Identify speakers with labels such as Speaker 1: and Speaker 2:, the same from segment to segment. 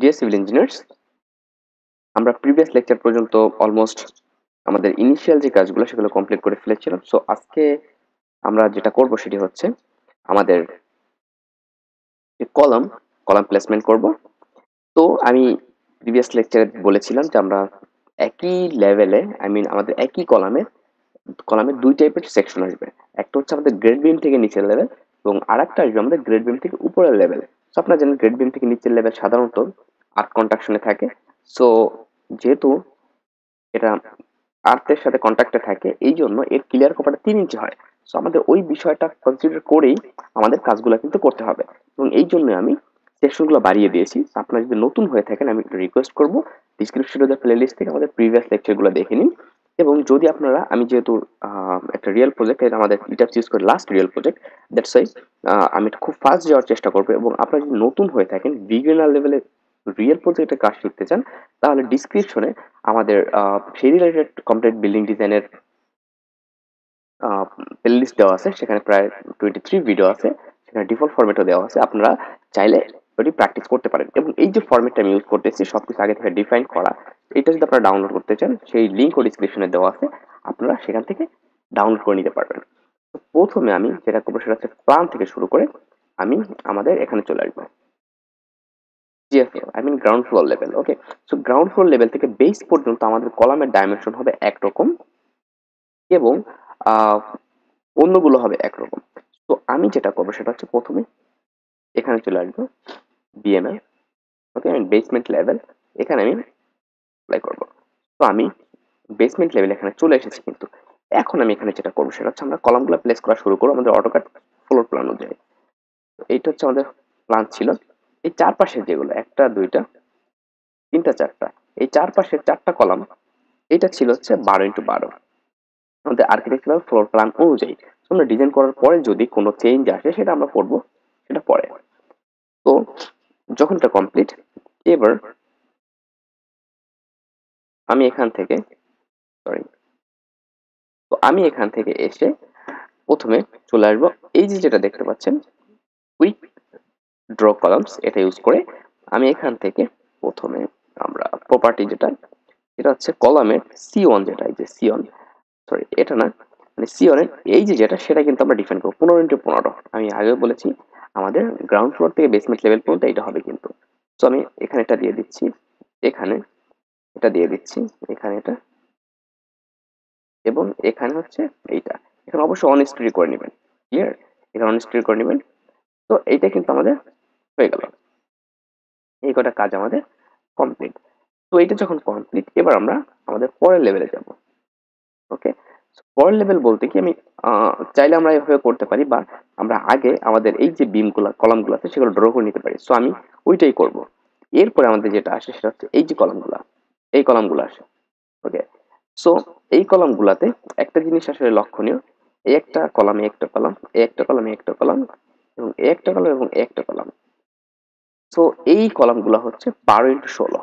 Speaker 1: Deer civil engineers আমরা previous lecture পর্যন্ত almost আমাদের ইনিশিয়াল যে কাজগুলো সেগুলো কমপ্লিট করে ফেলেছিলাম। সো আজকে আমরা যেটা করব সেটি হচ্ছে আমাদের কলাম কলাম প্লেসমেন্ট করব। তো, আমি প্রিভিয়াস লেকচারে বলেছিলাম যে আমরা একই লেভেলে আই মিন আমাদের একই কলামে কলামে দুই টাইপের সেকশন আসবে। একটা হচ্ছে আমাদের গ্রেড বিম থেকে নিচের লেভেল এবং আর একটা আসবে আমাদের গ্রেড বিম থেকে উপরের লেভেল সো আপনারা জানেন গ্রেড বিম থেকে নিচের লেভেল সাধারণত আর্থ কন্ট্রাকশনে থাকে। সো যেহেতু এটা আর্থের সাথে কন্ট্যাক্টে থাকে, এই জন্য এর ক্লিয়ার কপারটা তিন ইঞ্চি হয়। সো আমাদের ওই বিষয়টা কনসিডার করেই আমাদের কাজগুলো কিন্তু করতে হবে। এবং এই জন্য আমি সেকশনগুলো বাড়িয়ে দিয়েছি। আপনারা যদি নতুন হয়ে থাকেন, আমি একটু রিকোয়েস্ট করব। ডিসক্রিপশনে প্লে লিস্ট থেকে আমাদের প্রিভিয়াস লেকচারগুলো দেখে নিন। এবং যদি আপনারা, আমি যেহেতু একটা রিয়েল প্রজেক্ট এটা আমাদের এটা চুজ করে last real project that's why আমি এটা খুব ফাস্ট যাওয়ার চেষ্টা করব এবং আপনারা যদি নতুন হয়ে থাকেন বিগিনার লেভেলে রিয়েল প্রজেক্টের কাজ শিখতে চান, তাহলে ডিসক্রিপশনে আমাদের সেই রিলেটেড কমপ্লিট বিল্ডিং ডিজাইনের প্লেলিস্ট দেওয়া আছে, সেখানে প্রায় টোয়েন্টি থ্রি ভিডিও আছে, সেখানে ডিফল্ট ফরম্যাটও দেওয়া আছে, আপনারা চাইলে ওটি প্র্যাকটিস করতে পারেন। এবং এই যে ফরম্যাটটা আমি ইউজ করতেছি সব কিছু আগে থেকে ডিফাইন করা এটা যদি আপনারা ডাউনলোড করতে চান, সেই লিঙ্কও ডিসক্রিপশনে দেওয়া আছে, আপনারা সেখান থেকে ডাউনলোড করে নিতে পারবেন। প্রথমে আমি যেটা করব সেটা হচ্ছে প্ল্যান থেকে শুরু করে আমি আমাদের এখানে চলে আসব। GFL I mean ground floor level okay so ground floor level থেকে বেস পর্যন্ত আমাদের কলামের ডাইমেনশন হবে একরকম এবং অন্যগুলো হবে একরকম। তো আমি যেটা করব সেটা হচ্ছে প্রথমে এখানে চলে আসব বিএমএল ওকে বেসমেন্ট লেভেল এখানে আমি অ্যাপ্লাই করব। তো আমি বেসমেন্ট লেভেল এখানে চলে এসেছি কিন্তু এখন আমি এখানে যেটা করব সেটা হচ্ছে আমরা কলামগুলো প্লেস করা শুরু করব আমাদের অটোকাট ফ্লোর প্ল্যান অনুযায়ী। এইটা হচ্ছে আমাদের প্ল্যান ছিল। এই চারপাশের যেগুলো, একটা, দুইটা, তিনটা, চারটা, এই চারপাশের চারটা কলাম এটা ছিল হচ্ছে বারো ইন্টু বারো। আমাদের আর্কিটেকচারাল ফ্লোর প্ল্যান অনুযায়ী। আমরা ডিজাইন করার পরে যদি কোনো চেঞ্জ আসে, সেটা আমরা করব, সেটা পরে। তো যখন এটা কমপ্লিট এবার আমি এখান থেকে সরি তো আমি এখান থেকে এসে প্রথমে চলে আসব। এই যে যেটা দেখতে পাচ্ছেন কুইক ড্র কলামস এটা ইউজ করে আমি এখান থেকে প্রথমে আমরা প্রপার্টি যেটা, এটা হচ্ছে কলামের সি ওয়ান যেটা, এই যে সি ওয়ান সরি এটা না মানে সি ওয়ানের এই যে যেটা, সেটা কিন্তু আমরা ডিফাইন করব। পনেরো ইন্টু পনেরো, আমি আগেও বলেছি, আমাদের গ্রাউন্ড ফ্লোর থেকে বেসমেন্ট লেভেল পর্যন্ত এটা হবে কিন্তু। সো আমি এখানে এটা দিয়ে দিচ্ছি, এখানে এটা দিয়ে দিচ্ছি, এখানে এটা। এবং এখানে হচ্ছে এইটা। এখানে অবশ্যই অন স্ট্রি করে নেবেন। ক্লিয়ার এখানে অন স্ট্রি করে নেবেন। তো এইটা কিন্তু আমাদের হয়ে গেল। এই কটা কাজ আমাদের কমপ্লিট তো এটা যখন কমপ্লিট এবার আমরা আমাদের পরের লেভেলে যাব। ওকে পরের লেভেল বলতে কি আমি চাইলে আমরা এভাবে করতে পারি বা আমরা আগে আমাদের এই যে বিমগুলো কলামগুলো আছে সেগুলো ড্র করে নিতে পারি। সো আমি ওইটাই করব। এরপরে আমাদের যেটা আসে সেটা হচ্ছে এই যে কলামগুলো এই কলামগুলো আসে। ওকে সো এই কলামগুলোতে একটা জিনিস আসলে লক্ষণীয়। এই একটা কলামে একটা কলাম, এই একটা কলামে একটা কলাম, এবং এই একটা কলাম, এবং এই একটা কলাম। সো এই কলামগুলো হচ্ছে বারো ইন্টু ষোলো।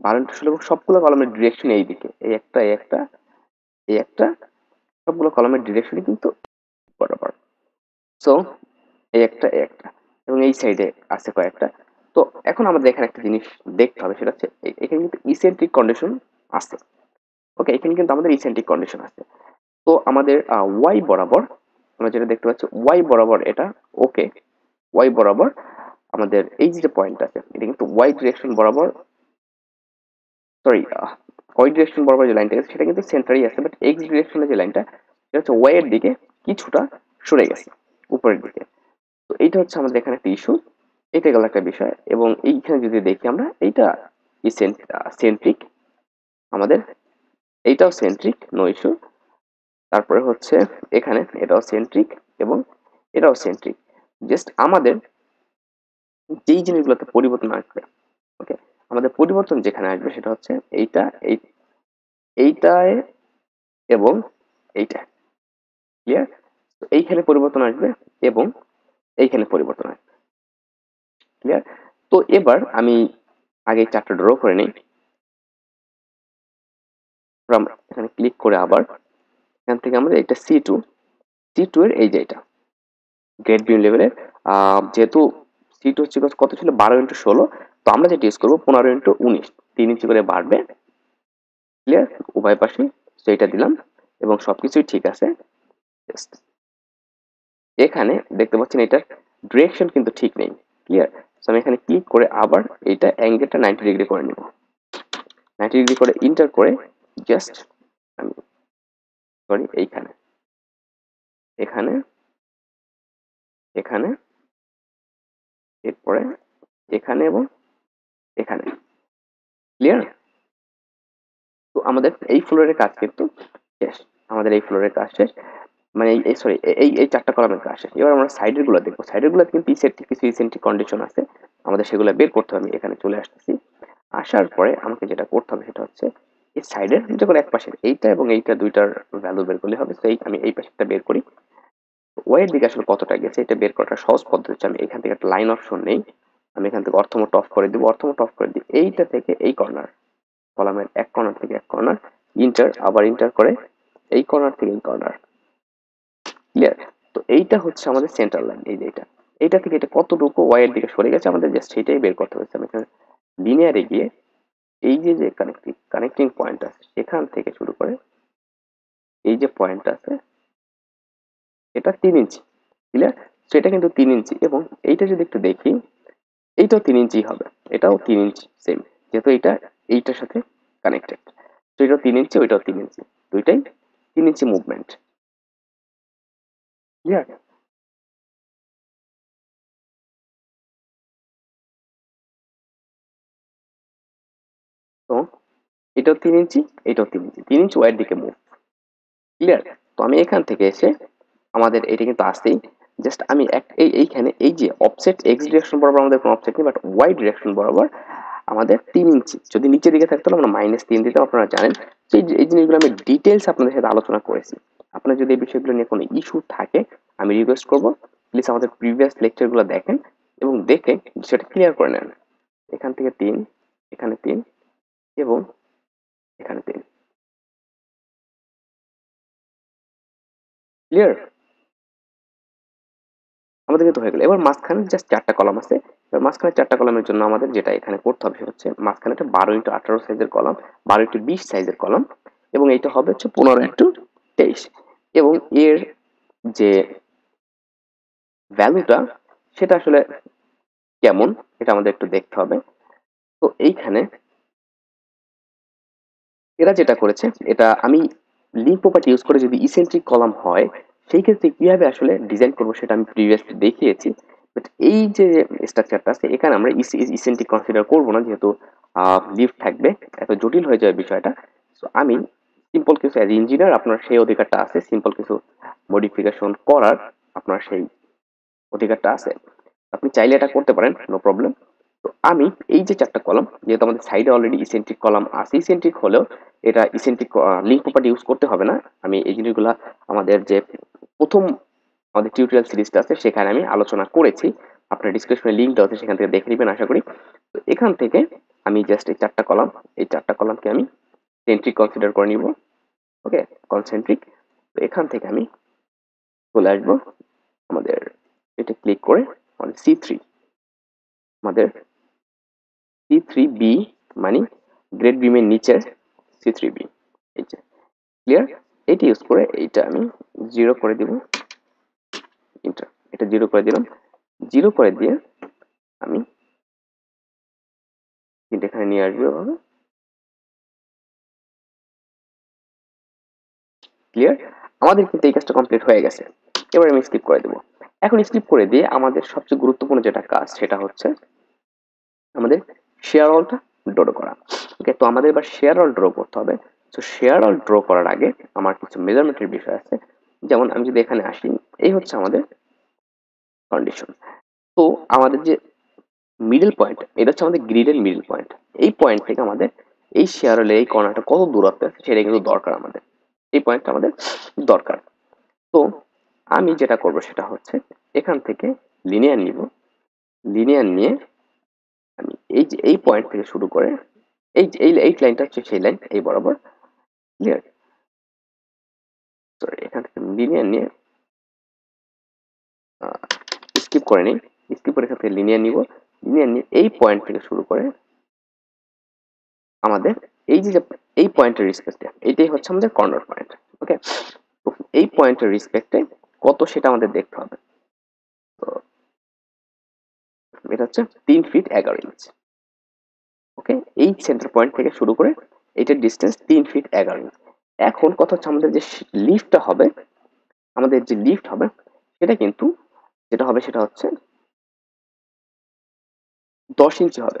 Speaker 1: বারো ইন্টু ষোলো এবং সবগুলো কলামের ডিরেকশন এই দিকে। এই একটা এই একটা এই একটা, সবগুলো কলামের ডিরেকশনই কিন্তু বরাবর। সো এই একটা এই একটা, এবং এই সাইডে আছে কয়েকটা। তো এখন আমাদের এখানে একটা জিনিস দেখতে হবে, সেটা হচ্ছে এখানে কিন্তু ইসেন্ট্রিক কন্ডিশন আছে ওকে এখানে কিন্তু আমাদের ইসেন্ট্রিক কন্ডিশন আছে তো আমাদের ওয়াই বরাবর, আমরা যেটা দেখতে পাচ্ছি ওয়াই বরাবর এটা ওকে ওয়াই বরাবর আমাদের এই যে পয়েন্ট আছে, এটা কিন্তু ওয়াই ডিরেকশন বরাবর সরি ওয়াই ডিরেকশন বরাবর যে লাইনটা আছে সেটা কিন্তু সেন্টারই আছে বাট এক্স ডিরেকশনে যে লাইনটা সেটা হচ্ছে ওয়াই এর দিকে কিছুটা সরে গেছে, উপরের দিকে। তো এইটা হচ্ছে আমাদের এখানে একটা ইস্যু এটা গেল একটা বিষয় এবং এইখানে যদি দেখি আমরা, এইটা সেন্ট্রিক আমাদের এইটাও সেন্ট্রিক নো ইস্যু তারপরে হচ্ছে এখানে এটাও সেন্ট্রিক এবং এটাও সেন্ট্রিক জাস্ট আমাদের যেই জিনিসগুলোতে পরিবর্তন আসবে ওকে আমাদের পরিবর্তন যেখানে আসবে সেটা হচ্ছে এইটা, এই, এইটায় এবং এইটা ক্লিয়ার এইখানে পরিবর্তন আসবে এবং এইখানে পরিবর্তন আসবে। ক্লিয়ার তো এবার আমি আগে চারটা ড্র করে নিই। এখানে ক্লিক করে আবার এখান থেকে আমরা এটা সি টু সি টু এর এই যে এটা গ্রেড বিম লেভেলের যেহেতু সি টু হচ্ছে কত ছিল? বারো ইন্টু ষোলো। তো আমরা যেটা ইউজ করব, পনেরো ইন্টু উনিশ। তিন ইঞ্চি করে বাড়বে। ক্লিয়ার উভয় পাশে সেইটা দিলাম এবং সবকিছুই ঠিক আছে। এখানে দেখতে পাচ্ছেন এটার ডিরেকশন কিন্তু ঠিক নেই। ক্লিয়ার আমি এখানে ক্লিক করে আবার এইটা অ্যাঙ্গেলটা নাইনটি ডিগ্রি করে নিব। নাইনটি ডিগ্রি করে ইন্টার করে জাস্ট আমি সরি এইখানে। এখানে এখানে, এরপরে এখানে এবং এখানে। ক্লিয়ার তো আমাদের এই ফ্লোরের কাজ কিন্তু শেষ। আমাদের এই ফ্লোরের কাজ শেষ। মানে এই সরি এই এই চারটা কলামের কাজ এবার আমরা সাইডেরগুলো দেখব। সাইডেরগুলো কিন্তু ইসেন্ট্রিক কিছু ইসেন্ট্রিক কন্ডিশন আছে। আমাদের সেগুলো বের করতে হবে। আমি এখানে চলে আসতেছি। আসার পরে আমাকে যেটা করতে হবে সেটা হচ্ছে, এই সাইডের যখন এক পাশের এইটা এবং এইটা দুইটার ভ্যালু বের করলে হবে। এই, আমি এই পাশেরটা বের করি। ওয়ের দিকে আসলে কতটা গেছে, এটা বের করাটা সহজ পদ্ধতি হচ্ছে। আমি এখান থেকে একটা লাইন অপশন নেই। আমি এখান থেকে অর্থমোট অফ করে দিব। অর্থমোট অফ করে দিই এইটা থেকে এই কর্নার কলামের এক কর্নার থেকে এক কর্নার ইন্টার আবার ইন্টার করে এই কর্নার থেকে এই কর্নার ক্লিয়ার তো এইটা হচ্ছে আমাদের সেন্টার লাইন এই যে এটা। এইটা থেকে এটা কতটুকু ওয়াইয়ের দিকে সরে গেছে আমাদের জাস্ট সেইটাই বের করতে হচ্ছে আমি এখানে লিনিয়ারে গিয়ে এই যে যে কানেক্টিং কানেক্টিং পয়েন্ট আছে, সেখান থেকে শুরু করে এই যে পয়েন্ট আছে, এটা তিন ইঞ্চি ক্লিয়ার তো এটা কিন্তু তিন ইঞ্চি এবং এইটা যদি একটু দেখি এইটাও তিন ইঞ্চি হবে, এটাও তিন ইঞ্চি সেম যেহেতু এটা এইটার সাথে কানেক্টেড তো এটাও তিন ইঞ্চি ওইটাও তিন ইঞ্চি দুইটাই তিন ইঞ্চি মুভমেন্ট ক্লিয়ার তো এটাও তিন ইঞ্চি, এটাও তিন ইঞ্চি। তিন ইঞ্চি ওয়াইড দিকে মুভ ক্লিয়ার তো আমি এখান থেকে এসে আমাদের এটা কিন্তু আসতেই জাস্ট আমি এক, এই, এইখানে, এই যে অফসেট এক্স ডিরেকশন বরাবর আমাদের কোনো অফসেট নেই বাট ওয়াই ডিরেকশন বরাবর আমাদের তিন ইঞ্চি। যদি নিচের দিকে থাকতো আমরা মাইনাস তিন দিতাম, আপনারা জানেন। তো এই জিনিসগুলো আমি ডিটেলস আপনাদের সাথে আলোচনা করেছি। আপনার যদি এই বিষয়গুলো নিয়ে কোনো ইস্যু থাকে, আমি রিকোয়েস্ট করব প্লিজ আমাদের প্রিভিয়াস লেকচারগুলো দেখেন এবং দেখে সেটা ক্লিয়ার করে নেন। এখান থেকে তিন, এখানে তিন এবং এখানে তিন। ক্লিয়ার আমাদের কিন্তু হয়ে গেল। এবার মাঝখানে জাস্ট চারটা কলাম আছে। এবার মাঝখানে চারটা কলামের জন্য আমাদের যেটা এখানে করতে হবে হচ্ছে, মাঝখানে একটা বারো ইন্টু আঠারো সাইজের কলাম, বারো ইন্টু বিশ সাইজের কলাম এবং এইটা হবে হচ্ছে পনেরো ইন্টু তেইশ। এবং এর যে ভ্যালুটা সেটা আসলে কেমন, এটা আমাদের একটু দেখতে হবে। তো এইখানে এরা যেটা করেছে, এটা আমি লিঙ্ক প্রপার্টি ইউজ করে যদি ইসেন্ট্রিক কলাম হয়, সেই ক্ষেত্রে কীভাবে আসলে ডিজাইন করব সেটা আমি প্রিভিয়াসলি দেখিয়েছি। বাট এই যে স্ট্রাকচারটা আছে, এখানে আমরা ইসেন্ট্রিক কনসিডার করব না, যেহেতু লিফট থাকবে, এত জটিল হয়ে যাবে বিষয়টা। সো আমি সিম্পল কিছু অ্যাজ ইঞ্জিনিয়ার আপনার সেই অধিকারটা আছে সিম্পল কিছু মডিফিকেশন করার আপনার সেই অধিকারটা আছে। আপনি চাইলে এটা করতে পারেন নো প্রবলেম তো আমি এই যে চারটা কলাম, যেহেতু আমাদের সাইডে অলরেডি ইসেন্ট্রিক কলাম আছে ইসেন্ট্রিক হলেও এটা ইসেন্ট্রিক লিঙ্ক প্রপার্টি ইউজ করতে হবে না। আমি এই জিনিসগুলো আমাদের যে প্রথম আমাদের টিউটোরিয়াল সিরিজটা আছে, সেখানে আমি আলোচনা করেছি। আপনার ডিসক্রিপশনে লিঙ্কটা আছে, সেখান থেকে দেখে নেবেন, আশা করি। তো এখান থেকে আমি জাস্ট এই চারটা কলাম, এই চারটা কলামকে আমি সেন্ট্রিক কনসিডার করে নিব। ওকে কনসেন্ট্রিক তো এখান থেকে আমি চলে আসব আমাদের, এটা ক্লিক করে আমাদের সি থ্রি আমাদের সি থ্রি বি মানে গ্রেড বিমের নিচের সি থ্রি বি এই যে ক্লিয়ার এটি ইউজ করে এইটা আমি জিরো করে দিব। ইন্টার এটা জিরো করে দিলাম। জিরো করে দিয়ে আমি এখানে নিয়ে আসব ক্লিয়ার আমাদের কিন্তু এই কাজটা কমপ্লিট হয়ে গেছে। এবার আমি স্কিপ করে দেবো। এখন স্কিপ করে দিয়ে আমাদের সবচেয়ে গুরুত্বপূর্ণ যেটা কাজ, সেটা হচ্ছে আমাদের শেয়ার অলটা ড্র করা। ওকে তো আমাদের এবার শেয়ার অল ড্র করতে হবে। তো শেয়ার অল ড্র করার আগে আমার কিছু মেজারমেন্টের বিষয় আছে। যেমন আমি যদি এখানে আসি, এই হচ্ছে আমাদের কন্ডিশন তো আমাদের যে মিডল পয়েন্ট এটা হচ্ছে আমাদের গ্রিডের মিডল পয়েন্ট এই পয়েন্ট থেকে আমাদের এই শেয়ারলে এই কর্নারটা কত দূরত্বে আছে, সেটা কিন্তু দরকার আমাদের। এই পয়েন্টটা আমাদের দরকার। তো আমি যেটা করব সেটা হচ্ছে এখান থেকে লিনিয়ার নিব। লিনিয়ার নিয়ে আমি এই যে, এই পয়েন্ট থেকে শুরু করে এই এই এই লাইনটা হচ্ছে সেই লাইন এই বরাবর ক্লিয়ার সরি এখান থেকে লিনিয়ার নিয়ে স্কিপ করে নিই। স্কিপ করে এখান থেকে লিনিয়ার নিব। নিয়ে নিয়ে এই পয়েন্ট থেকে শুরু করে আমাদের এই যে এই পয়েন্টের রিসপেক্টে এইটাই হচ্ছে আমাদের কর্নার পয়েন্ট ওকে এই পয়েন্টের রিসপেক্টে কত সেটা আমাদের দেখতে হবে। তো এটা হচ্ছে তিন ফিট এগারো ইঞ্চ ওকে এই সেন্টার পয়েন্ট থেকে শুরু করে এটার ডিস্টেন্স তিন ফিট এগারো ইঞ্চ এখন কথা হচ্ছে আমাদের যে লিফটটা হবে, আমাদের যে লিফট হবে, সেটা কিন্তু যেটা হবে সেটা হচ্ছে দশ ইঞ্চি হবে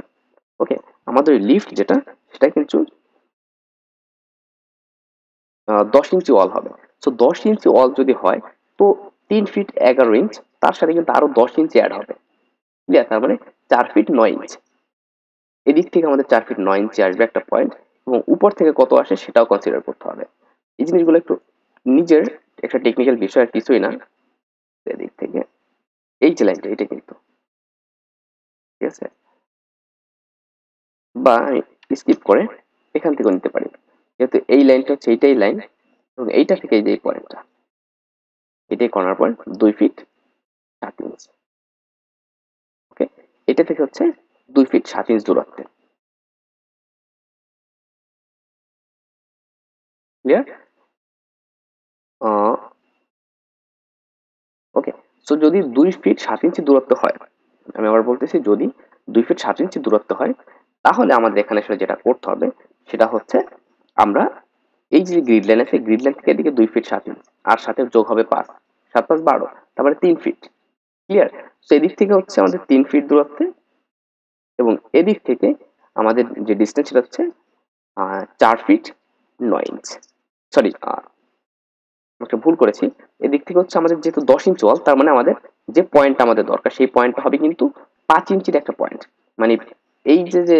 Speaker 1: ওকে আমাদের লিফট যেটা, সেটা কিন্তু দশ ইঞ্চি ওয়াল হবে। সো দশ ইঞ্চি ওয়াল যদি হয়, তো তিন ফিট এগারো ইঞ্চ তার সাথে কিন্তু আরও দশ ইঞ্চি অ্যাড হবে। ক্লিয়ার তার মানে চার ফিট নয় ইঞ্চ এদিক থেকে আমাদের চার ফিট নয় ইঞ্চি আসবে একটা পয়েন্ট এবং উপর থেকে কত আসে সেটাও কনসিডার করতে হবে। এই জিনিসগুলো একটু নিজের একটা টেকনিক্যাল বিষয় আর কিছুই না। এদিক থেকে এই যে লাইনটা এটা কিন্তু। ঠিক আছে? বা স্কিপ করে এখান থেকেও নিতে পারি। যেহেতু এই লাইনটা হচ্ছে এইটাই লাইন, এবং এইটা থেকে এই যে পয়েন্টটা এটাই কর্নার পয়েন্ট দুই ফিট সাত ইঞ্চ ওকে এটা থেকে হচ্ছে দুই ফিট সাত ইঞ্চ দূরত্বে। ক্লিয়ার ওকে সো যদি দুই ফিট সাত ইঞ্চি দূরত্ব হয়, আমি আবার বলতেছি যদি দুই ফিট সাত ইঞ্চি দূরত্ব হয়, তাহলে আমাদের এখানে আসলে যেটা করতে হবে, সেটা হচ্ছে আমরা এই যে গ্রিড লাইন আছে গ্রিড লাইন থেকে এদিকে দুই ফিট সাত ইঞ্চ আর সাথে যোগ হবে পাঁচ। সাত পাঁচ বারো তারপরে তিন ফিট ক্লিয়ার তো এদিক থেকে হচ্ছে আমাদের তিন ফিট দূরত্বে এবং এদিক থেকে আমাদের যে ডিস্টেন্স সেটা হচ্ছে চার ফিট নয় ইঞ্চ সরি একটা ভুল করেছি। এদিক থেকে হচ্ছে আমাদের যেহেতু দশ ইঞ্চ ওয়াল তার মানে আমাদের যে পয়েন্টটা আমাদের দরকার, সেই পয়েন্টটা হবে কিন্তু পাঁচ ইঞ্চির একটা পয়েন্ট মানে এই যে যে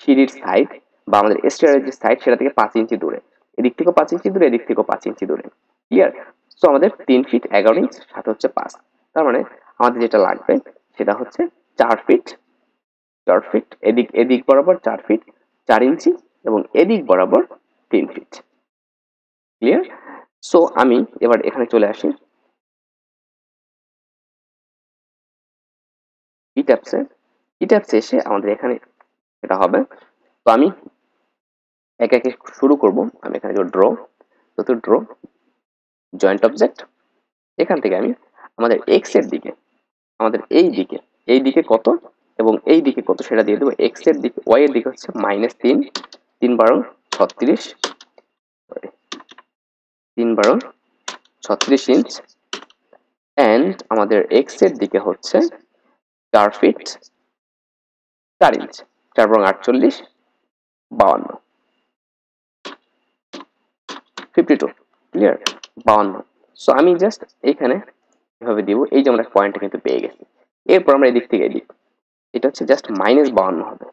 Speaker 1: সিঁড়ির সাইড বা আমাদের স্টেয়ারের যে সাইড সেটা থেকে পাঁচ ইঞ্চি দূরে। এদিক থেকেও পাঁচ ইঞ্চি দূরে, এদিক থেকেও পাঁচ ইঞ্চি দূরে। ক্লিয়ার সো আমাদের তিন ফিট এগারো ইঞ্চ সাথে হচ্ছে পাঁচ। তার মানে আমাদের যেটা লাগবে, সেটা হচ্ছে চার ফিট চার ফিট এদিক এদিক বরাবর চার ফিট চার ইঞ্চি এবং এদিক বরাবর তিন ফিট ক্লিয়ার সো আমি এবার এখানে চলে আসি। ই ট্যাপসে ই ট্যাপসে এসে আমাদের এখানে এটা হবে। তো আমি একে একে শুরু করব। আমি এখানে ড্র তো ড্র জয়েন্ট অবজেক্ট এখান থেকে আমি আমাদের এক্সের দিকে, আমাদের এই দিকে এই দিকে কত এবং এই দিকে কত সেটা দিয়ে দেবো। এক্সের দিকে ওয়াই এর দিকে হচ্ছে মাইনাস তিন তিন বারো ছত্রিশ তিন বারো ছত্রিশ ইঞ্চ অ্যান্ড আমাদের এক্সের দিকে হচ্ছে চার ফিট চার ইঞ্চ চার বরং আটচল্লিশ বাউন্ন ফিফটি টু ক্লিয়ার বাউন্ন। সো আমি জাস্ট এইখানে এভাবে দিব, এই যে আমরা পয়েন্টটা কিন্তু পেয়ে গেছি। এরপর আমরা এদিক থেকে এদিক, এটা হচ্ছে জাস্ট মাইনাস বাউন্ন হবে।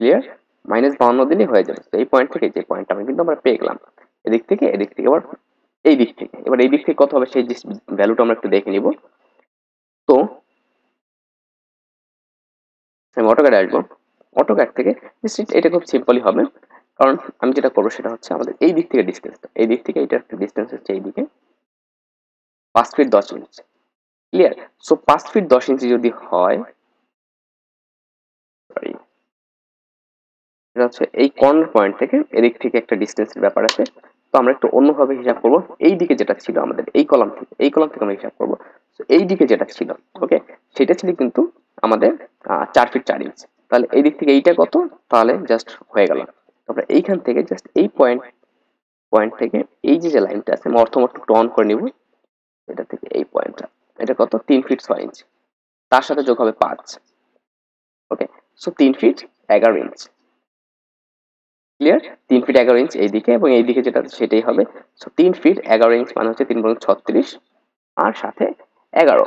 Speaker 1: ক্লিয়ার মাইনাস বাউন্ন দিলেই হয়ে যাবে। তো এই পয়েন্ট থেকে যে পয়েন্ট আমরা কিন্তু আমরা পেয়ে গেলাম। এদিক থেকে এদিক থেকে আবার এই দিক থেকে, এবার এই দিক থেকে কত হবে? সেই ভ্যালুটা আমরা একটু দেখে নিব। তো, আমি অটোক্যাডে আসব। অটোক্যাড থেকে এটা খুব সিম্পলই হবে। কারণ আমি যেটা করব সেটা হচ্ছে আমাদের এই দিক থেকে ডিস্টেন্স এই দিক থেকে এটা একটা ডিস্টেন্স হচ্ছে এই দিকে পাঁচ ফিট দশ ইঞ্চ ক্লিয়ার সো পাঁচ ফিট দশ ইঞ্চি যদি হয় সরি হচ্ছে এই কর্নার পয়েন্ট থেকে এদিক থেকে একটা ডিস্টেন্সের ব্যাপার আছে। তো আমরা একটু অন্যভাবে হিসাব করব। এই দিকে যেটা ছিল আমাদের, এই কলাম থেকে, এই কলাম থেকে আমরা হিসাব করব। এই দিকে যেটা ছিল ওকে সেটা ছিল কিন্তু আমাদের চার ফিট চার ইঞ্চ তাহলে এই দিক থেকে এইটা কত? তাহলে জাস্ট হয়ে গেল। তারপরে এইখান থেকে জাস্ট এই পয়েন্ট পয়েন্ট থেকে এই যে যে লাইনটা আছে আমি অর্থমর্থ একটু অন করে নিব। এটা থেকে এই পয়েন্টটা এটা কত? তিন ফিট ছয় ইঞ্চ তার সাথে যোগ হবে পাঁচ। ওকে সো তিন ফিট এগারো ইঞ্চ ক্লিয়ার তিন ফিট এগারো ইঞ্চ এইদিকে এবং এইদিকে যেটা সেটাই হবে। সো তিন ফিট এগারো ইঞ্চ মানে হচ্ছে তিন বরং ছত্রিশ। আর সাথে এগারো।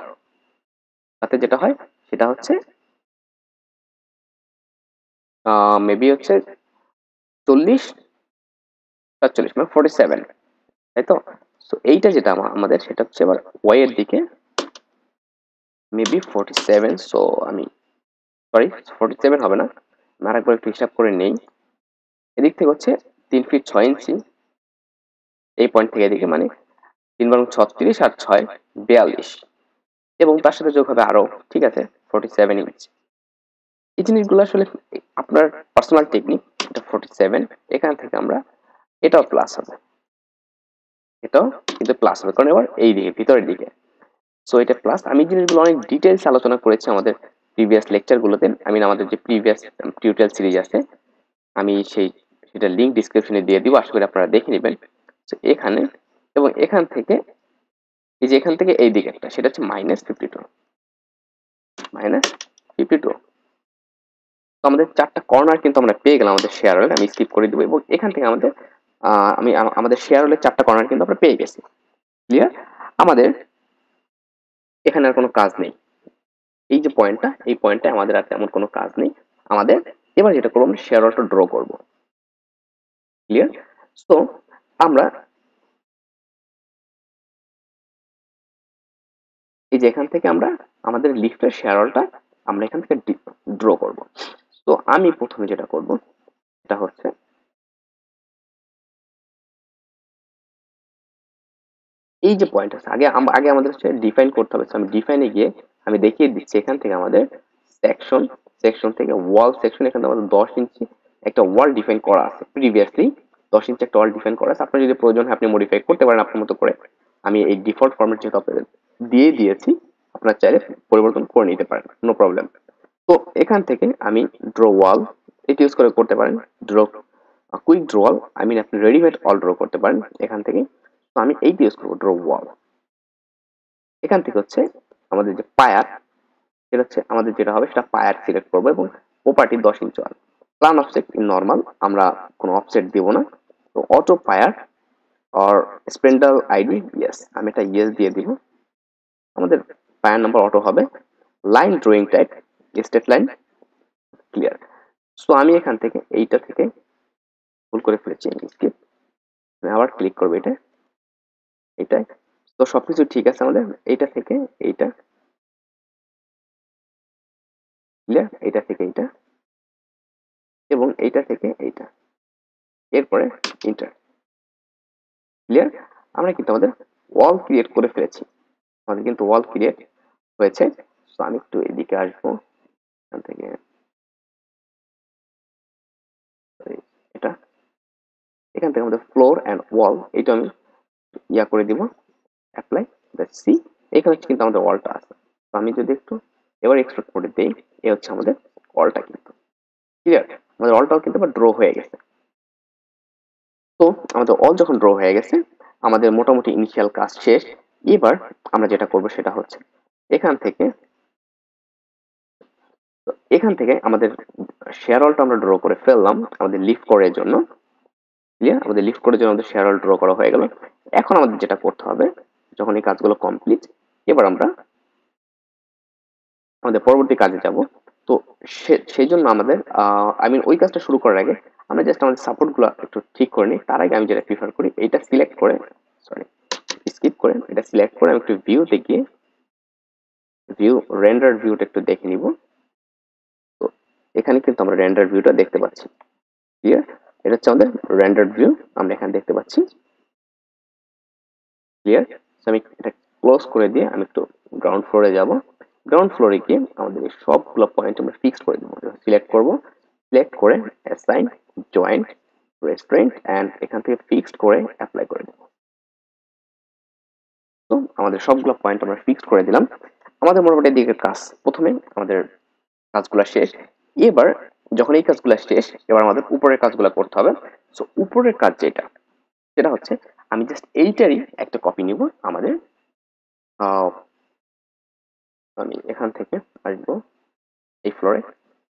Speaker 1: সাথে যেটা হয়, সেটা হচ্ছে মেবি হচ্ছে চল্লিশ, সাতচল্লিশ মানে ফোর্টি সেভেন তাই তো? সো এইটা যেটা আমাদের, সেটা হচ্ছে এবার ওয়াই এর দিকে মেবি ফোর্টি সেভেন সো আমি সরি ফোর্টি সেভেন হবে না আর একবার একটু হিসাব করে নেই। এদিক থেকে হচ্ছে তিন ফিট ছয় ইঞ্চি, এই পয়েন্ট থেকে এদিকে মানে তিন বরং ছত্রিশ আর ছয় বিয়াল্লিশ। এবং তার সাথে যোগ হবে আরও ঠিক আছে ফোর্টি সেভেন ইঞ্চ। এই জিনিসগুলো আসলে আপনার পার্সোনাল টেকনিক এটা ফোর্টি সেভেন এখান থেকে আমরা এটাও প্লাস হবে। এটাও কিন্তু প্লাস হবে। কারণ এবার এই দিকে, ভিতরের দিকে। সো এটা প্লাস আমি জিনিসগুলো অনেক ডিটেলস আলোচনা করেছি আমাদের প্রিভিয়াস লেকচারগুলোতে আই মিন আমাদের যে প্রিভিয়াস টিউটোরিয়াল সিরিজ আছে, আমি সেই সেটা লিঙ্ক ডিসক্রিপশনে দিয়ে দিব। আশা করি আপনারা দেখে নেবেন। তো এখানে এবং এখান থেকে, এই যে এখান থেকে এই দিকে একটা সেটা হচ্ছে minus fifty two minus fifty two তো আমাদের চারটা কর্নার কিন্তু আমরা পেয়ে গেলাম আমাদের শেয়ার হলে আমি স্কিপ করে দেবো এবং এখান থেকে আমাদের আমি আমাদের শেয়ার হলে চারটা কর্নার কিন্তু আমরা পেয়ে গেছি। ক্লিয়ার আমাদের এখানে আর কোনো কাজ নেই। এই যে পয়েন্টটা এই পয়েন্টটা আমাদের আর তেমন কোনো কাজ নেই। আমাদের এবার যেটা করব, আমরা শেয়ার অলটা ড্র করব। ক্লিয়ার সো আমরা এই যে এখান থেকে আমরা, আমাদের লিফটের শেয়ার অলটা আমরা এখান থেকে ড্র করব। তো আমি প্রথমে যেটা করব এটা হচ্ছে এই যে পয়েন্ট আছে, আগে আগে আমাদের হচ্ছে ডিফাইন করতে হবে। আমি ডিফাইনে গিয়ে আমি দেখিয়ে দিচ্ছি এখান থেকে আমাদের সেকশন সেকশন থেকে ওয়াল সেকশন এখানে আমাদের দশ ইঞ্চি একটা ওয়াল ডিফাইন করা আছে। প্রিভিয়াসলি দশ ইঞ্চি একটা ওয়াল ডিফাইন করা আছে। আপনার যদি প্রয়োজন হয়, আপনি মডিফাই করতে পারেন আপনার মতো করে। আমি এই ডিফল্ট ফর্মেট যেহেতু আপনাদের দিয়ে দিয়েছি, আপনার চাইলে পরিবর্তন করে নিতে পারেন নো প্রবলেম তো এখান থেকে আমি ড্র ওয়াল এটি ইউজ করে করতে পারেন draw quick draw wall I mean আপনি রেডিমেড অল ড্র করতে পারেন এখান থেকে। তো আমি এইটি ইউজ করব ড্র ওয়াল এখান থেকে হচ্ছে আমাদের যে পায়ার, সেটা হচ্ছে আমাদের যেটা হবে সেটা পায়ার সিলেক্ট করব এবং প্রপার্টি দশ ইঞ্চ আর প্লান অফসেট ইন নর্মাল আমরা কোনো অফসেট দিব না। তো auto pier or spandrel ID yes আমি এটা ইয়েস দিয়ে দিব। আমাদের পায়ার নাম্বার অটো হবে। Line drawing type straight line clear so আমি এখান থেকে এইটা থেকে ভুল করে ফেলেছি স্কিপ আবার ক্লিক করব এটা। এটাই। তো সবকিছু ঠিক আছে আমাদের? এইটা থেকে এইটা। ক্লিয়ার এইটা থেকে এইটা। এবং এইটা থেকে এইটা। এরপরে ইন্টার ক্লিয়ার আমরা কিন্তু আমাদের ওয়াল ক্রিয়েট করে ফেলেছি। আমাদের কিন্তু ওয়াল ক্রিয়েট হয়েছে। তো আমি একটু এদিকে আসব। এখান থেকে এটা। এখান থেকে আমাদের ফ্লোর অ্যান্ড ওয়াল এটা আমি ইয়া করে দিব। অ্যাপ্লাই সি এখানে কিন্তু আমাদের ওয়ালটা আছে। তো আমি যদি একটু এবার এক্সট্রাক্ট করে দিই, এ হচ্ছে আমাদের ওয়ালটা কিন্তু। ক্লিয়ার আমাদের অলটাও কিন্তু আবার ড্র হয়ে গেছে। তো আমাদের অল যখন ড্র হয়ে গেছে, আমাদের মোটামুটি ইনিশিয়াল কাজ শেষ। এবার আমরা যেটা করব সেটা হচ্ছে, এখান থেকে এখান থেকে আমাদের শেয়ার অলটা আমরা ড্র করে ফেললাম আমাদের লিফট করার জন্য। ক্লিয়ার আমাদের লিফট করার জন্য আমাদের শেয়ার অল ড্র করা হয়ে গেল। এখন আমাদের যেটা করতে হবে, যখন এই কাজগুলো কমপ্লিট এবার আমরা আমাদের পরবর্তী কাজে যাব। তো সেই জন্য আমাদের আই মিন ওই কাজটা শুরু করার আগে আমরা জাস্ট আমাদের সাপোর্টগুলো একটু ঠিক করে নিই। তার আগে আমি যেটা প্রিফার করি, এটা সিলেক্ট করে সরি স্কিপ করে, এটা সিলেক্ট করে আমি একটু ভিউতে গিয়ে ভিউ রেন্ডার ভিউটা একটু দেখে নিব। এখানে কিন্তু আমরা রেন্ডার ভিউটা দেখতে পাচ্ছি। ক্লিয়ার এটা হচ্ছে আমাদের রেন্ডার ভিউ আমরা এখানে দেখতে পাচ্ছি। ক্লিয়ার আমি এটা ক্লোজ করে দিয়ে আমি একটু গ্রাউন্ড ফ্লোরে যাব। গ্রাউন্ড ফ্লোরে গিয়ে আমাদের এই সবগুলো পয়েন্ট আমরা ফিক্স করে দেবো। সিলেক্ট করব সিলেক্ট করে অ্যাসাইন জয়েন্ট রেস্টুরেন্ট অ্যান্ড এখান থেকে ফিক্সড করে অ্যাপ্লাই করে দেবো। তো আমাদের সবগুলো পয়েন্ট আমরা ফিক্সড করে দিলাম। আমাদের মোটামুটি দিকে কাজ প্রথমে আমাদের কাজগুলো শেষ। এবার যখন এই কাজগুলো শেষ এবার আমাদের উপরের কাজগুলো করতে হবে। সো উপরের কাজ যেটা, সেটা হচ্ছে আমি জাস্ট এইটারই একটা কপি নিব আমাদের আমি এখান থেকে আসব এই ফ্লোরে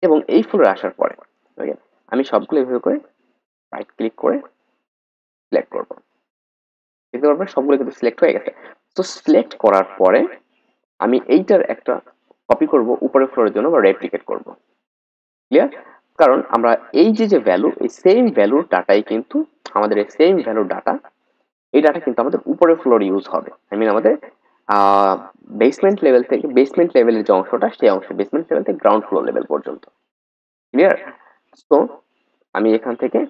Speaker 1: এবং এই ফ্লোরে আসার পরে ওকে আমি সবগুলো এভাবে করে রাইট ক্লিক করে সিলেক্ট করব। দেখতে পারবেন সবগুলো কিন্তু সিলেক্ট হয়ে গেছে। তো সিলেক্ট করার পরে আমি এইটার একটা কপি করব উপরের ফ্লোরের জন্য বা রেপ্লিকেট করব। ক্লিয়ার কারণ আমরা এই যে যে ভ্যালু এই সেম ভ্যালুর ডাটাই কিন্তু আমাদের এই সেম ভ্যালুর ডাটা এই ডাটা কিন্তু আমাদের উপরের ফ্লোর ইউজ হবে। আই মিন আমাদের বেসমেন্ট লেভেল থেকে বেসমেন্ট লেভেলের যে অংশটা, সেই অংশ বেসমেন্ট লেভেল থেকে গ্রাউন্ড ফ্লোর লেভেল পর্যন্ত। ক্লিয়ার তো আমি এখান থেকে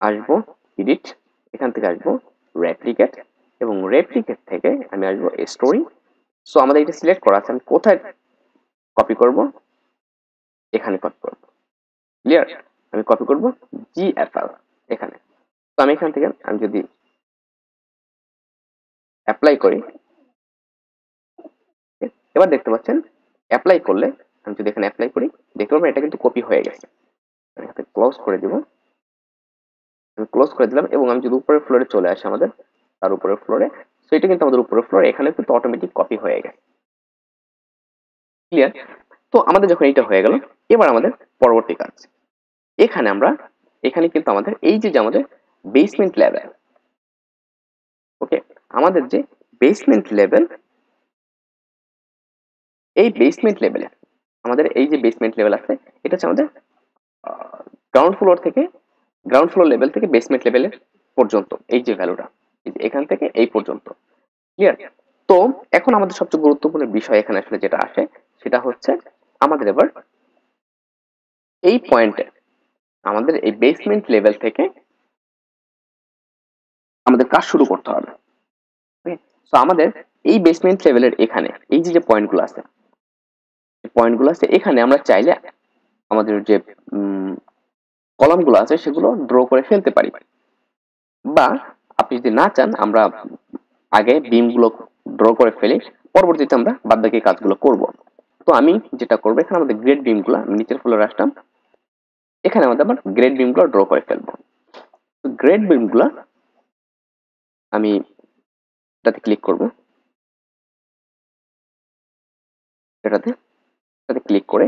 Speaker 1: আসব এডিট এখান থেকে আসব রেপ্লিকেট এবং রেপ্লিকেট থেকে আমি আসব স্টোরি সো আমাদের এটা সিলেক্ট করা আছে, আমি কোথায় কপি করব, এখানে কপি করব। ক্লিয়ার আমি কপি করব জিএফএল এখানে। তো আমি এখান থেকে, আমি যদি অ্যাপ্লাই করি, এবার দেখতে পাচ্ছেন অ্যাপ্লাই করলে, আমি যদি এখানে অ্যাপ্লাই করি, দেখতে পাবেন এটা কিন্তু কপি হয়ে গেছে। আমি এখানে ক্লোজ করে দিব। আমি ক্লোজ করে দিলাম এবং আমি যদি উপরের ফ্লোরে চলে আসি আমাদের, তার উপরের ফ্লোরে সেটা কিন্তু আমাদের উপরের ফ্লোর এখানে কিন্তু অটোমেটিক কপি হয়ে গেছে। ক্লিয়ার তো আমাদের যখন এটা হয়ে গেল, এবার আমাদের পরবর্তী কাজ। এখানে আমরা, এখানে কিন্তু আমাদের এই যে আমাদের বেসমেন্ট লেভেল ওকে আমাদের যে বেসমেন্ট লেভেল এই বেসমেন্ট লেভেলে আমাদের এই যে বেসমেন্ট লেভেল আছে, এটা হচ্ছে আমাদের গ্রাউন্ড ফ্লোর থেকে গ্রাউন্ড ফ্লোর লেভেল থেকে বেসমেন্ট লেভেলে পর্যন্ত, এই যে ভ্যালুটা এখান থেকে এই পর্যন্ত। ক্লিয়ার তো এখন আমাদের সবচেয়ে গুরুত্বপূর্ণ বিষয় এখানে আসলে যেটা আসে সেটা হচ্ছে আমাদের এবার এই পয়েন্টে আমাদের এই বেসমেন্ট লেভেল থেকে আমাদের কাজ শুরু করতে হবে। তো আমাদের এই বেসমেন্ট লেভেলের এখানে, এই যে পয়েন্টগুলো আছে পয়েন্টগুলো আছে, এখানে আমরা চাইলে আমাদের যে কলামগুলো আছে, সেগুলো ড্র করে ফেলতে পারি। বা আপনি যদি না চান, আমরা আগে বিমগুলো ড্র করে ফেলি, পরবর্তীতে আমরা বাদবাকি কাজগুলো করব। তো আমি যেটা করব, এখানে আমাদের গ্রেড বিমগুলো আমি নিচের ফ্লোরে আসলাম। এখানে আমাদের আবার গ্রেড বিমগুলো ড্র করে ফেলব। তো গ্রেড বিমগুলো আমি এটাতে ক্লিক করব। এটাতে এটাতে ক্লিক করে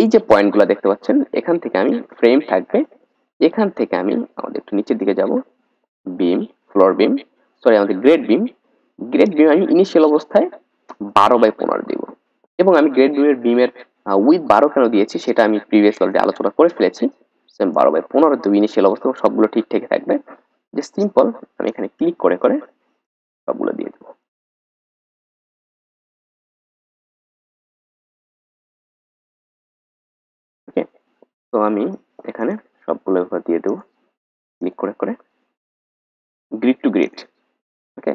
Speaker 1: এই যে পয়েন্টগুলো দেখতে পাচ্ছেন, এখান থেকে আমি ফ্রেম থাকবে। এখান থেকে আমি আমাদের একটু নিচের দিকে যাব। বিম ফ্লোর বিম সরি আমাদের গ্রেড বিম গ্রেড বিম আমি ইনিশিয়াল অবস্থায় বারো বাই পনেরো দিব। এবং আমি গ্রেড বিমের বিমের উইথ বারো কেন দিয়েছি সেটা আমি প্রিভিয়াস অলরেডি আলোচনা করে ফেলেছি। সেম বারো বাই পনেরো দেবো ইনিশিয়াল অবস্থা, সবগুলো ঠিকঠাক থাকবে। যে সিম্পল আমি এখানে ক্লিক করে করে সবগুলো দিয়ে দেবো। ওকে তো আমি এখানে সবগুলো দিয়ে দেবো। ক্লিক করে করে। গ্রিড টু গ্রিড ওকে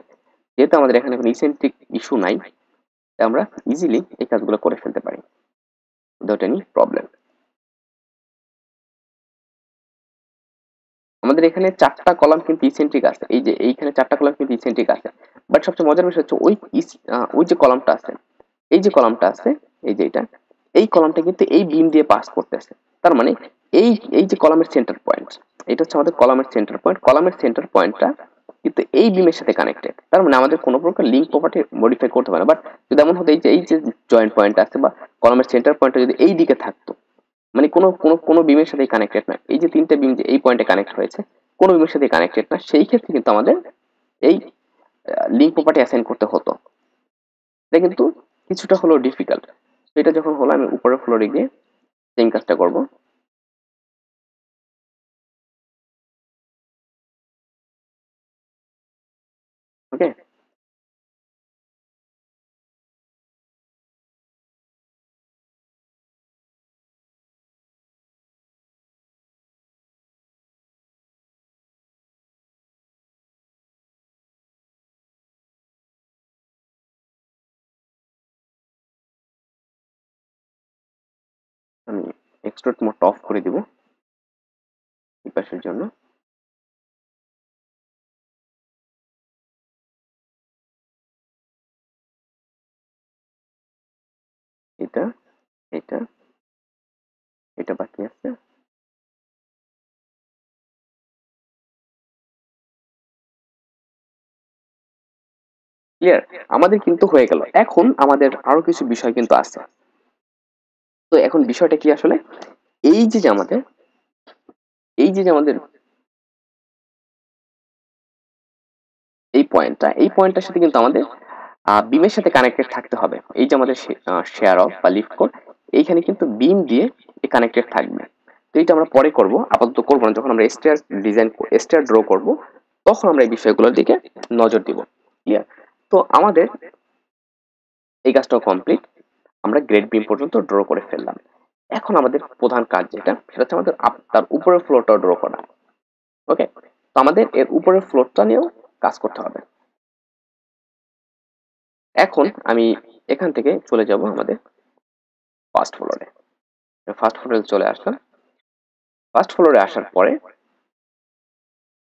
Speaker 1: যেহেতু আমাদের এখানে কোনো ইসেন্ট্রিক ইস্যু নাই আমরা ইজিলি এই কাজগুলো করে ফেলতে পারি। উইদাউট এনি প্রবলেম আমাদের এখানে চারটা কলাম কিন্তু ইসেন্ট্রিক আছে। এই যে এইখানে চারটা কলাম কিন্তু ইসেন্ট্রিক আছে। বাট সবচেয়ে মজার বিষয় হচ্ছে ওই ওই যে কলামটা আছে, এই যে কলামটা আছে, এই যে এটা, এই কলামটা কিন্তু এই বিম দিয়ে পাস করতেছে। তার মানে এই এই যে কলামের সেন্টার পয়েন্ট এটা হচ্ছে আমাদের কলামের সেন্টার পয়েন্ট কলামের সেন্টার পয়েন্টটা কিন্তু এই বিমের সাথে কানেক্টেড তার মানে আমাদের কোনো প্রকার লিঙ্ক প্রপার্টি মডিফাই করতে পারে বাট যদি এমন হতো এই যে এই যে জয়েন্ট পয়েন্ট আছে বা কলামের সেন্টার পয়েন্টটা যদি এই দিকে থাকতো মানে কোনো কোনো কোনো বিমের সাথে কানেক্টেড না। এই যে তিনটে বিম যে এই পয়েন্টে কানেক্ট হয়েছে, কোনো বিমের সাথে কানেক্টেড না। সেই ক্ষেত্রে কিন্তু আমাদের এই লিঙ্ক প্রপার্টি অ্যাসাইন করতে হতো। এটা কিন্তু কিছুটা হলেও ডিফিকাল্ট এটা যখন হলো, আমি উপরের ফ্লোরে গিয়ে সেম কাজটা করব। এক্সট্রোট মোডটা অফ করে দিব এই পাশের জন্য। এটা এটা এটা বাকি আছে। আমাদের কিন্তু হয়ে গেল। এখন আমাদের আরও কিছু বিষয় কিন্তু আছে। তো এখন বিষয়টা কি আসলে? এই যে আমাদের, এই যে আমাদের এই পয়েন্টটা এই পয়েন্টটার সাথে কিন্তু আমাদের বিমের সাথে কানেক্টেড থাকতে হবে। এই যে আমাদের শেয়ার অফ বা লিফট কোড এইখানে কিন্তু বিম দিয়ে কানেক্টেড থাকবে। তো এইটা আমরা পরে করব। আপাতত করব না। যখন আমরা স্টেয়ার ডিজাইন স্টেয়ার ড্র করব, তখন আমরা এই বিষয়গুলোর দিকে নজর দিব। ক্লিয়ার তো আমাদের এই কাজটাও কমপ্লিট আমরা গ্রেড বিম পর্যন্ত ড্র করে ফেললাম। এখন আমাদের প্রধান কাজ যেটা, সেটা হচ্ছে আমাদের তার উপরের ফ্লোরটা ড্র করা। ওকে তো আমাদের এর উপরের ফ্লোরটা নিয়েও কাজ করতে হবে। এখন আমি এখান থেকে চলে যাব আমাদের ফার্স্ট ফ্লোরে ফার্স্ট ফ্লোরে চলে আসলাম। ফার্স্ট ফ্লোরে আসার পরে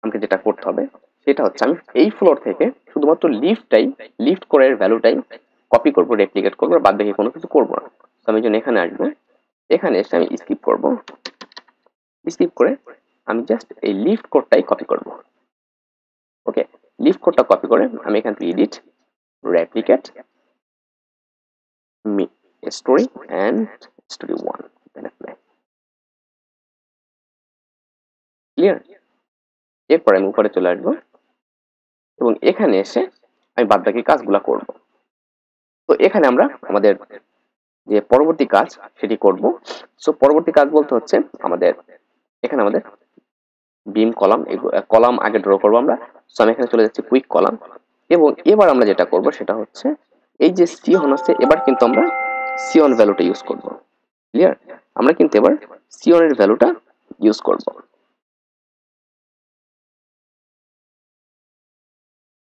Speaker 1: আমাকে যেটা করতে হবে, সেটা হচ্ছে আমি এই ফ্লোর থেকে শুধুমাত্র লিফটটাই লিফট করে ভ্যালুটাই কপি করব রেপ্লিকেট করব বাদ বাকি কোনো কিছু করব না। তো আমি জন্য এখানে আসব এখানে এসে আমি স্কিপ করব। স্কিপ করে আমি জাস্ট এই লিফট কোডটাই কপি করব। ওকে লিফট কোডটা কপি করে আমি এখান থেকে edit replicate me story and story one clear এরপর আমি উপরে চলে আসব এবং এখানে এসে আমি বাদ বাকি কাজগুলো করব। তো এখানে আমরা আমাদের যে পরবর্তী কাজ সেটি করব। সো পরবর্তী কাজ বলতে হচ্ছে আমাদের, এখানে আমাদের বিম কলাম কলাম আগে ড্র করব আমরা। সো আমি এখানে চলে যাচ্ছি কুইক কলাম এবং এবার আমরা যেটা করব সেটা হচ্ছে এই যে সিওন আছে, এবার কিন্তু আমরা সিওন ভ্যালুটা ইউজ করব। ক্লিয়ার আমরা কিন্তু এবার সিওনের ভ্যালুটা ইউজ করব।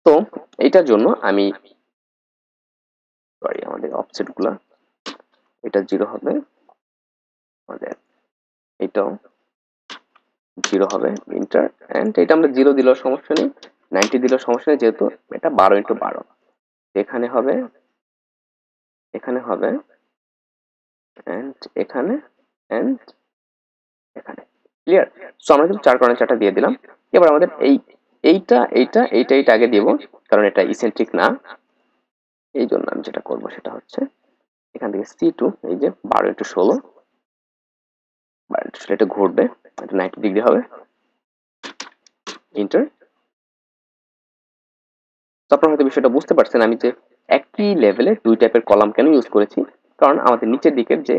Speaker 1: তো, এটার জন্য আমি সরি আমাদের অফসেটগুলো এটা জিরো হবে। আমাদের এটাও জিরো হবে ইন্টার অ্যান্ড এটা আমরা জিরো দিলেও সমস্যা নেই নাইনটি দিলেও সমস্যা নেই, যেহেতু এটা বারো ইন্টু বারো। এখানে হবে এখানে হবে অ্যান্ড এখানে অ্যান্ড এখানে। ক্লিয়ার সো আমরা কিন্তু চার কারণে চারটা দিয়ে দিলাম। এবার আমাদের এই, এইটা এইটা এইটা এইটা আগে দিব, কারণ এটা ইসেন্ট্রিক না। এই জন্য আমি যেটা করব সেটা হচ্ছে এখান থেকে সি টু এই যে বারো ইন্টু ষোলো। বারো ইন্টু ষোলো এটা ঘুরবে এটা নাইনটি ডিগ্রি হবে। ইন্টার আপনারা হয়তো বিষয়টা বুঝতে পারছেন আমি যে একই লেভেলে দুই টাইপের কলাম কেন ইউজ করেছি? কারণ আমাদের নিচের দিকের যে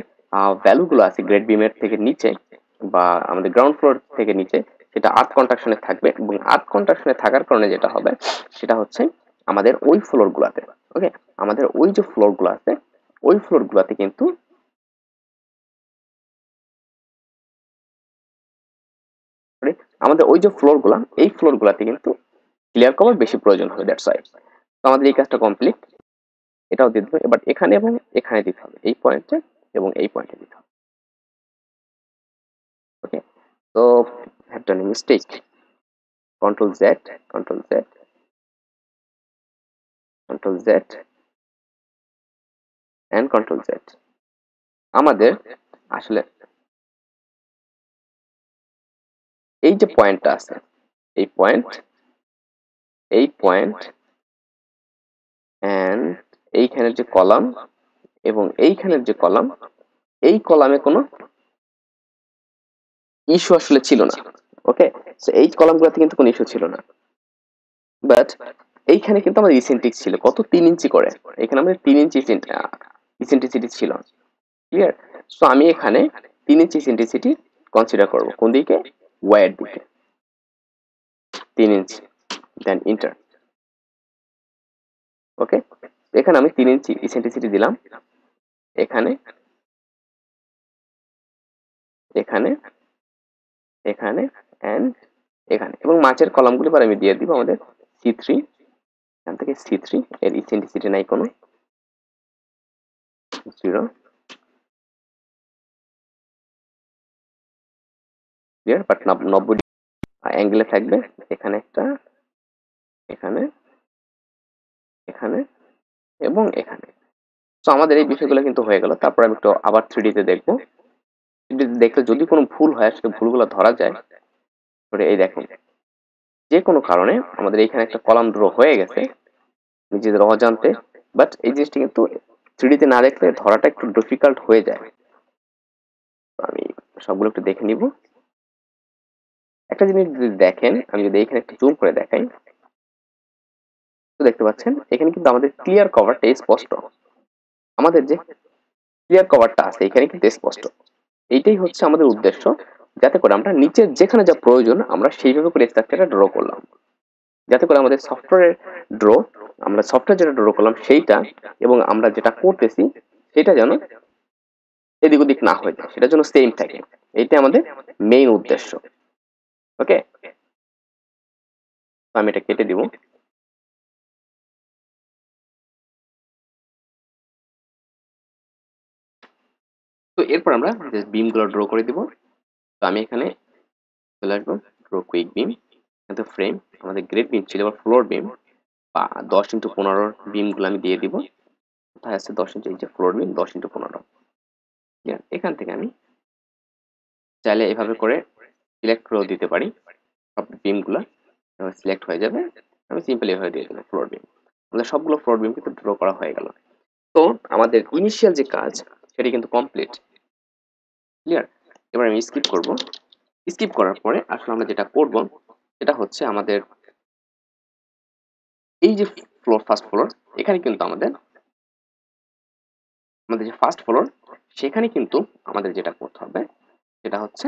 Speaker 1: ভ্যালুগুলো আছে গ্রেড বিমের থেকে নিচে বা আমাদের গ্রাউন্ড ফ্লোর থেকে নিচে, সেটা আর্থ কন্ট্রাকশনে থাকবে এবং আর্থ কন্ট্রাকশনে থাকার কারণে যেটা হবে, সেটা হচ্ছে আমাদের ওই ফ্লোরগুলোতে ওকে আমাদের ওই যে ফ্লোরগুলো আছে ওই ফ্লোরগুলোতে কিন্তু আমাদের ওই যে ফ্লোরগুলো, এই ফ্লোরগুলোতে কিন্তু ক্লিয়ার কভার বেশি প্রয়োজন হবে দ্যাটস ওয়াই তো আমাদের এই কাজটা কমপ্লিট এটাও দিতে হবে এবার এখানে এবং এখানে দিতে হবে। এই পয়েন্টে এবং এই পয়েন্টে দিতে হবে। ওকে তো have done mistake control Z control Z control Z and control Z আমাদের আসলে এই যে পয়েন্টটা আছে, এই পয়েন্ট এই পয়েন্ট অ্যান্ড এইখানের যে কলাম এবং এইখানের যে কলাম, এই কলামে কোনো ইস্যু আসলে ছিল না ওকে এই কলামগুলোতে কিন্তু কোনো ইস্যু ছিল না। বাট এইখানে কিন্তু আমাদের ইসেন্ট্রিক ছিল, কত তিন ইঞ্চি করে? এখানে আমাদের তিন ইঞ্চি ইসেন্ট্রিসিটি ছিল। ক্লিয়ার সো আমি এখানে তিন ইঞ্চি ইসেন্ট্রিসিটি কনসিডার করব। কোন দিকে? ওয়াইয়ের দিকে। তিন ইঞ্চি দেন ইন্টার ওকে এখানে আমি তিন ইঞ্চি ইসেন্ট্রিসিটি দিলাম। এখানে এখানে এখানে অ্যান্ড এখানে। এবং মাছের কলামগুলি পর আমি দিয়ে দিব আমাদের সি থ্রি এখান থেকে সি থ্রি এর ইসেন্ট্রিসিটি নাই কোনো। জিরো ক্লিয়ার বাট নব্বই অ্যাঙ্গেলে থাকবে। এখানে একটা, এখানে এখানে এবং এখানে। তো আমাদের এই বিষয়গুলো কিন্তু হয়ে গেল। তারপর আমি একটু আবার থ্রিডিতে দেখব। থ্রিডিতে দেখলে যদি কোনো ভুল হয় সেটা ভুলগুলো ধরা যায় এই দেখুন। যে কোনো কারণে আমাদের এইখানে একটা কলাম ড্র হয়ে গেছে। নিজেদের অজান্তে। বাট এই জিনিসটি কিন্তু থ্রিডিতে না দেখলে ধরাটা একটু ডিফিকাল্ট হয়ে যায়। আমি সবগুলো একটু দেখে নিব। একটা জিনিস যদি দেখেন, আমি যদি এখানে একটু জুম করে দেখাই। দেখতে পাচ্ছেন, এখানে কিন্তু আমাদের ক্লিয়ার কভারটা স্পষ্ট। আমাদের যে ক্লিয়ার কভারটা আছে, এখানে কিন্তু স্পষ্ট। এইটাই হচ্ছে আমাদের উদ্দেশ্য। যাতে করে আমরা নিচের যেখানে যা প্রয়োজন, আমরা সেইভাবে করে স্ট্রাকচারটা ড্র করলাম। যাতে করে আমাদের সফটওয়্যারের ড্র আমরা সফটওয়্যার যেটা ড্র করলাম সেইটা এবং আমরা যেটা করতেছি সেটা যেন এদিক ওদিক না হয়ে যায়, সেটার জন্য সেম থাকে। এইটা আমাদের মেইন উদ্দেশ্য। ওকে আমি এটা কেটে দিব। তো এরপর আমরা বিমগুলো ড্র করে দিব, তো আমি এখানে চলে আসব ড্র কুইক বিম এখানে ফ্রেম আমাদের গ্রেড বিম ছিল এবার ফ্লোর বিম বা দশ ইন্টু পনেরোর বিমগুলো আমি দিয়ে দিব। কোথায় আছে দশ ইঞ্চি এই যে ফ্লোর বিম দশ ইন্টু পনেরো। এখান থেকে আমি চাইলে এভাবে করে সিলেক্ট করেও দিতে পারি। সব বিমগুলো সিলেক্ট হয়ে যাবে। আমি সিম্পল এভাবে দিয়ে দেবো ফ্লোর বিম আমাদের সবগুলো ফ্লোর বিম কিন্তু ড্র করা হয়ে গেল। তো আমাদের ইনিশিয়াল যে কাজ, সেটি কিন্তু কমপ্লিট ক্লিয়ার এবার আমি স্কিপ করব। স্কিপ করার পরে আসলে আমরা যেটা করব সেটা হচ্ছে আমাদের এই যে ফ্লোর ফার্স্ট ফ্লোর এখানে কিন্তু আমাদের আমাদের যে ফার্স্ট ফ্লোর সেখানে কিন্তু আমাদের যেটা করতে হবে, সেটা হচ্ছে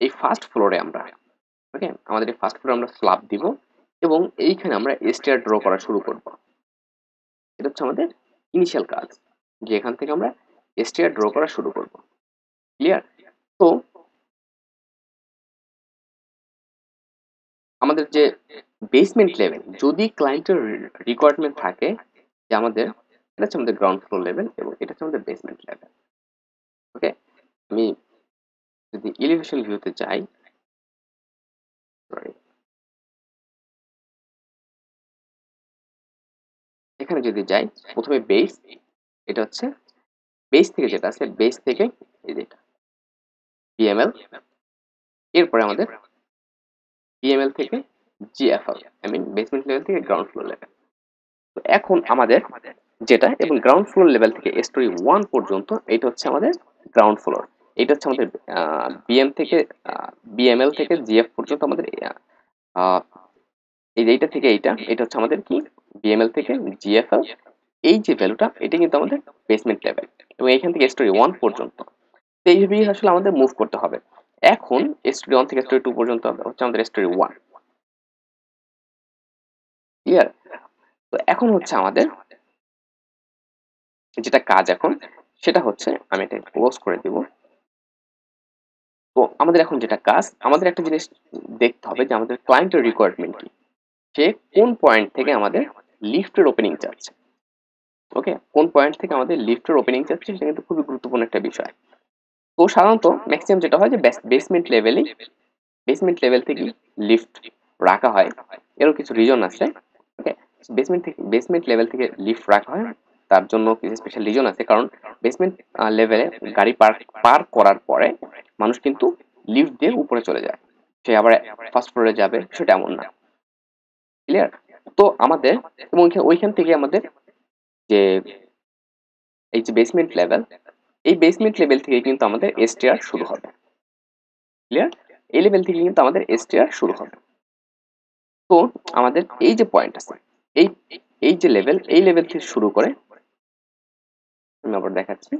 Speaker 1: এই ফার্স্ট ফ্লোরে আমরা ওকে আমাদের এই ফার্স্ট ফ্লোরে আমরা স্ল্যাব দিব এবং এইখানে আমরা স্টেয়ার ড্র করা শুরু করব। এটা হচ্ছে আমাদের ইনিশিয়াল কাজ, যে এখান থেকে আমরা স্টেয়ার ড্র করা শুরু করব। ক্লিয়ার তো আমাদের যে বেসমেন্ট লেভেল যদি ক্লায়েন্টের রিকোয়ারমেন্ট থাকে, যে আমাদের, এটা হচ্ছে আমাদের গ্রাউন্ড ফ্লোর লেভেল এবং এটা হচ্ছে আমাদের বেসমেন্ট লেভেল ওকে আমি যদি এলিভেশন ভিউতে যাই সরি এখানে যদি যাই, প্রথমে বেস এটা হচ্ছে বেস থেকে যেটা আছে বেস থেকে এই যেটা বিএমএল এরপরে আমাদের বিএমএল থেকে GFL I mean basement level থেকে গ্রাউন্ড ফ্লোর লেভেল তো এখন আমাদের যেটা এবং গ্রাউন্ড ফ্লোর লেভেল থেকে স্টোরি ওয়ান পর্যন্ত এটা হচ্ছে আমাদের গ্রাউন্ড ফ্লোর এটা হচ্ছে আমাদের বিএম থেকে বিএমএল থেকে জিএফ পর্যন্ত আমাদের এই যে এইটা থেকে এইটা এটা হচ্ছে আমাদের কি? বিএমএল থেকে জিএফএল এই যে ভ্যালুটা এটা কিন্তু আমাদের বেসমেন্ট লেভেল এবং এইখান থেকে স্টোরি ওয়ান পর্যন্ত। এইভাবেই আসলে আমাদের মুভ করতে হবে। এখন স্টোরি ওয়ান থেকে স্টোরি টু পর্যন্ত হচ্ছে আমাদের স্টোরি ওয়ান ক্লিয়ার তো এখন হচ্ছে আমাদের যেটা কাজ এখন, সেটা হচ্ছে আমি এটা ক্লোজ করে দিব। তো আমাদের এখন যেটা কাজ, আমাদের একটা জিনিস দেখতে হবে যে আমাদের ক্লায়েন্টের রিকোয়ারমেন্ট কি। সে কোন পয়েন্ট থেকে আমাদের লিফটের ওপেনিং চাচ্ছে। ওকে কোন পয়েন্ট থেকে আমাদের লিফটের ওপেনিং চাচ্ছে, সেটা কিন্তু খুবই গুরুত্বপূর্ণ একটা বিষয়। তো সাধারণত ম্যাক্সিমাম যেটা হয় যে বেসমেন্ট লেভেলেই বেসমেন্ট লেভেল থেকে লিফট রাখা হয়। এরও কিছু রিজন আছে ওকে বেসমেন্ট থেকে বেসমেন্ট লেভেল থেকে লিফট রাখা হয়, তার জন্য কিছু স্পেশাল রিজন আছে। কারণ বেসমেন্ট লেভেলে গাড়ি পার্ক পার্ক করার পরে মানুষ কিন্তু লিফট দিয়ে উপরে চলে যায়। সে আবার ফার্স্ট ফ্লোরে যাবে, সেটা এমন না। ক্লিয়ার তো আমাদের, এবং ওইখান থেকে আমাদের যে, এই যে বেসমেন্ট লেভেল এই বেসমেন্ট লেভেল থেকে কিন্তু আমাদের এসটিআর শুরু হবে। ক্লিয়ার এই লেভেল থেকে কিন্তু আমাদের এসটিআর শুরু হবে। তো আমাদের এই যে পয়েন্ট আছে, এই এই যে লেভেল এই লেভেল থেকে শুরু করে আমি আবার দেখাচ্ছি।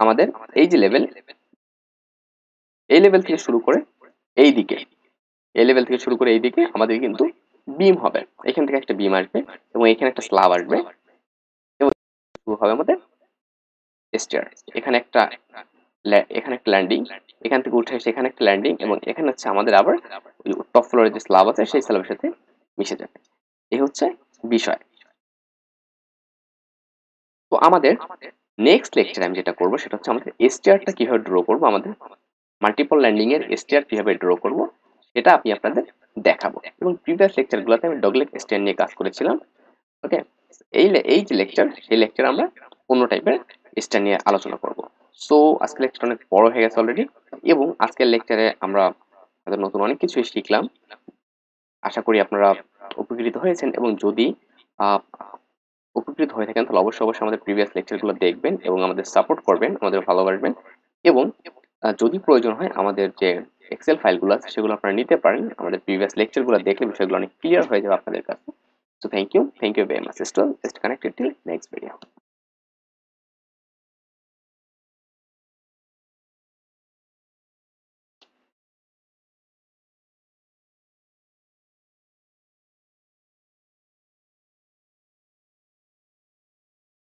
Speaker 1: আমাদের এই যে লেভেল এই লেভেল থেকে শুরু করে এই দিকে, এই লেভেল থেকে শুরু করে এই দিকে আমাদের কিন্তু বিম হবে। এখান থেকে একটা বিম আসবে এবং এখানে একটা স্লাব আসবে। এবং শুরু হবে আমাদের স্টেয়ার। এখানে একটা এখানে একটা ল্যান্ডিং এখান থেকে উঠে এসে এখানে একটা ল্যান্ডিং এবং এখানে হচ্ছে আমাদের আবার টপ ফ্লোরে যে স্লাব আছে, সেই স্লাবের সাথে মিশে যাবে। এই হচ্ছে বিষয়। তো আমাদের নেক্সট লেকচারে আমি যেটা করব, সেটা হচ্ছে আমাদের এসটিআরটা কীভাবে ড্র করব, আমাদের মাল্টিপল ল্যান্ডিং এর এসটিআর কীভাবে ড্র করব, সেটা আমি আপনাদের দেখাবো। এবং প্রিভিয়াস লেকচারগুলোতে আমি ডগলেগ এসটিআর নিয়ে কাজ করেছিলাম। ওকে এই এই যে লেকচার সেই লেকচার আমরা অন্য টাইপের স্টার নিয়ে আলোচনা করব সো আজকের লেকচার অনেক বড় হয়ে গেছে অলরেডি এবং আজকের লেকচারে আমরা নতুন অনেক কিছুই শিখলাম। আশা করি আপনারা উপকৃত হয়েছেন, এবং যদি উপকৃত হয়ে থাকেন, তাহলে অবশ্যই অবশ্যই আমাদের প্রিভিয়াস লেকচারগুলো দেখবেন, এবং আমাদের সাপোর্ট করবেন, আমাদের ভালোবাসবেন এবং যদি প্রয়োজন হয়, আমাদের যে এক্সেল ফাইলগুলো আছে, সেগুলো আপনারা নিতে পারেন। আমাদের প্রিভিয়াস লেকচারগুলো দেখলে বিষয়গুলো অনেক ক্লিয়ার হয়ে যাবে আপনাদের কাছে। So thank you thank you very much stay just connected till next video